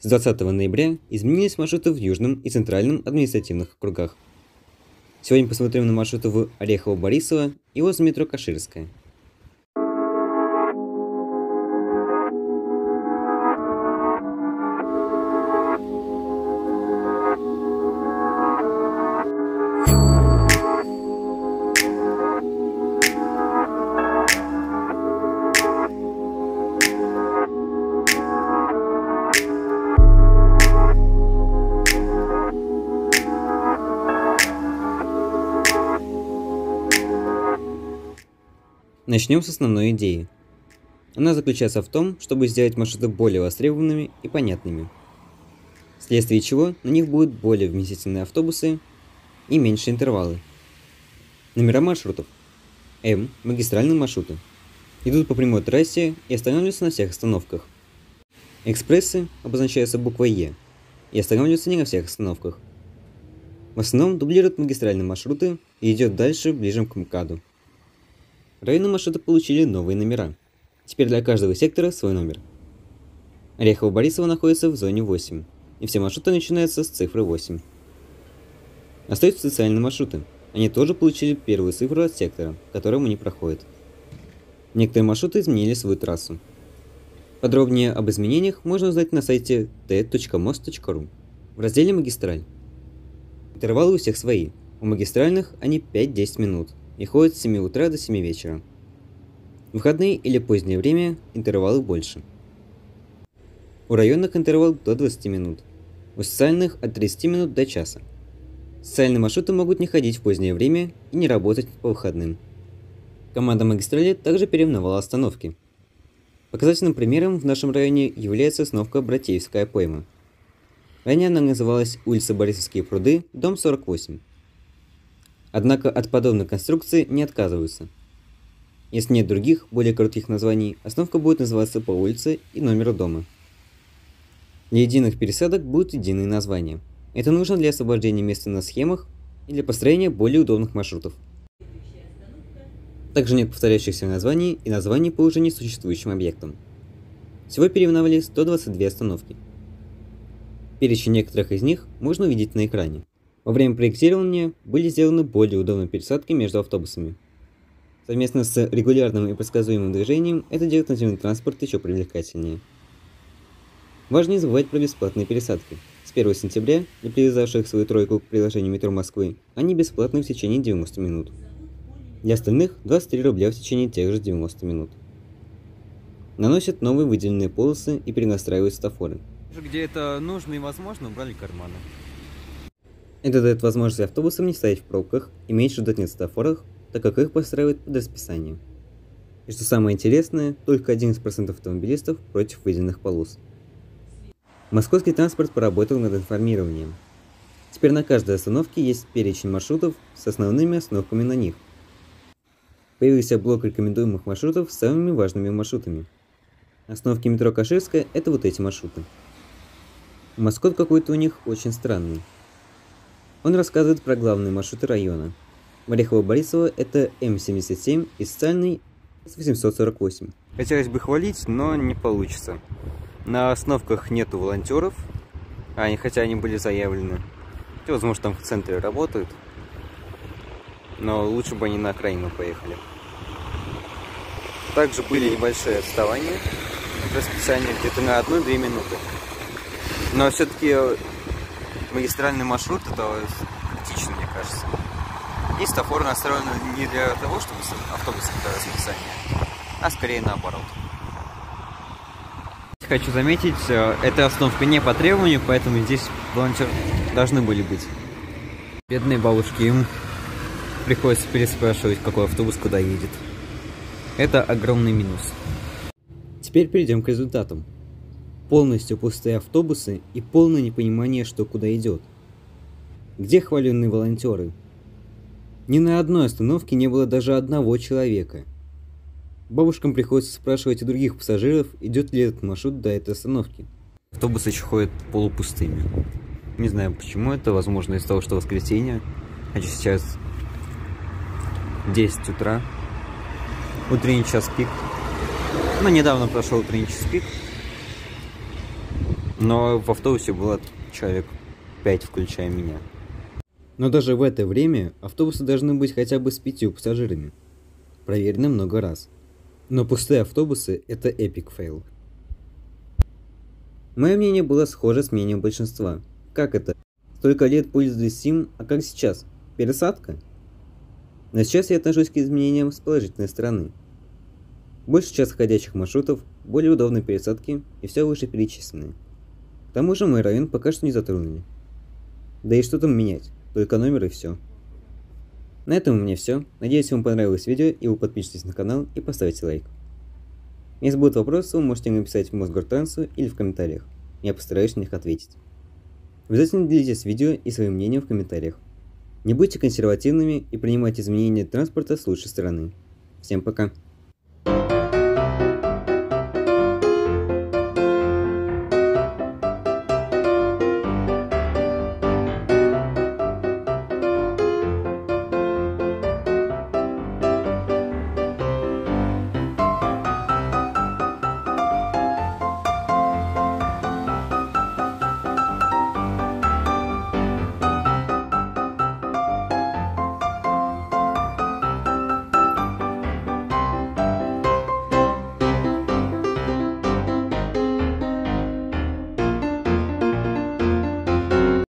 С 20 ноября изменились маршруты в Южном и Центральном административных округах. Сегодня посмотрим на маршруты в Орехово-Борисово и возле метро Каширская. Начнем с основной идеи. Она заключается в том, чтобы сделать маршруты более востребованными и понятными. Вследствие чего на них будут более вместительные автобусы и меньше интервалы. Номера маршрутов. М – магистральные маршруты. Идут по прямой трассе и останавливаются на всех остановках. Экспрессы обозначаются буквой Е и останавливаются не на всех остановках. В основном дублируют магистральные маршруты и идет дальше, ближе к МКАДу. Районы маршрута получили новые номера. Теперь для каждого сектора свой номер. Орехово-Борисово находится в зоне 8, и все маршруты начинаются с цифры 8. Остаются социальные маршруты. Они тоже получили первую цифру от сектора, которым они проходят. Некоторые маршруты изменили свою трассу. Подробнее об изменениях можно узнать на сайте t.most.ru в разделе «Магистраль». Интервалы у всех свои. У магистральных они 5-10 минут, и ходят с 7 утра до 7 вечера. В выходные или позднее время интервалы больше. У районных интервал до 20 минут, у социальных от 30 минут до часа. Социальные маршруты могут не ходить в позднее время и не работать по выходным. Команда магистрали также переименовала остановки. Показательным примером в нашем районе является остановка Братеевская пойма. Ранее она называлась улица Борисовские пруды, дом 48. Однако от подобной конструкции не отказываются. Если нет других, более коротких названий, остановка будет называться по улице и номеру дома. Для единых пересадок будут единые названия. Это нужно для освобождения места на схемах и для построения более удобных маршрутов. Также нет повторяющихся названий и названий по уже несуществующим объектам. Всего переименовали 122 остановки. Перечень некоторых из них можно увидеть на экране. Во время проектирования были сделаны более удобные пересадки между автобусами. Совместно с регулярным и предсказуемым движением это делает наземный транспорт еще привлекательнее. Важно не забывать про бесплатные пересадки. С 1 сентября для привязавших свою тройку к приложению метро Москвы они бесплатны в течение 90 минут. Для остальных 23 рубля в течение тех же 90 минут. Наносят новые выделенные полосы и перенастраивают стафоры. Где это нужно и возможно, убрали карманы. Это дает возможность автобусам не стоять в пробках и меньше ждать на светофорах, так как их постраивают под расписание. И что самое интересное, только 11% автомобилистов против выделенных полос. Московский транспорт поработал над информированием. Теперь на каждой остановке есть перечень маршрутов с основными остановками на них. Появился блок рекомендуемых маршрутов с самыми важными маршрутами. Остановки метро Каширская – это вот эти маршруты. Маскот какой-то у них очень странный. Он рассказывает про главные маршруты района. Орехово-Борисово – это М77 и социальный С848. Хотелось бы хвалить, но не получится. На остановках нету волонтеров, они, хотя они были заявлены. И, возможно, там в центре работают. Но лучше бы они на окраину поехали. Также были небольшие отставания в где-то на 1-2 минуты. Но все-таки магистральный маршрут, это критично, мне кажется. И стафоры настроены не для того, чтобы автобусы это расписание, а скорее наоборот. Хочу заметить, э, эта остановка не по требованию, поэтому здесь волонтеры должны были быть. Бедные бабушки, им приходится переспрашивать, какой автобус куда едет. Это огромный минус. Теперь перейдем к результатам полностью пустые автобусы и полное непонимание, что куда идет. Где хваленные волонтеры? Ни на одной остановке не было даже одного человека. Бабушкам приходится спрашивать у других пассажиров, идет ли этот маршрут до этой остановки. Автобусы еще ходят полупустыми. Не знаю почему это, возможно из-за того, что воскресенье. Хотя сейчас 10 утра. Утренний час пик. Но недавно прошел утренний час пик. Но в автобусе было человек 5, включая меня. Но даже в это время автобусы должны быть хотя бы с пятью пассажирами. Проверено много раз. Но пустые автобусы – это epic fail. Мое мнение было схоже с мнением большинства. Как это? Столько лет пользовались сим, а как сейчас? Пересадка? Но сейчас я отношусь к изменениям с положительной стороны. Больше часто ходящих маршрутов, более удобные пересадки и все вышеперечисленное. Тому же мой район пока что не затронули. Да и что там менять, только номер и все. На этом у меня все. Надеюсь, вам понравилось видео и вы подпишитесь на канал и поставите лайк. Если будут вопросы, вы можете написать в Мосгортрансу или в комментариях. Я постараюсь на них ответить. Обязательно делитесь видео и своим мнением в комментариях. Не будьте консервативными и принимайте изменения транспорта с лучшей стороны. Всем пока!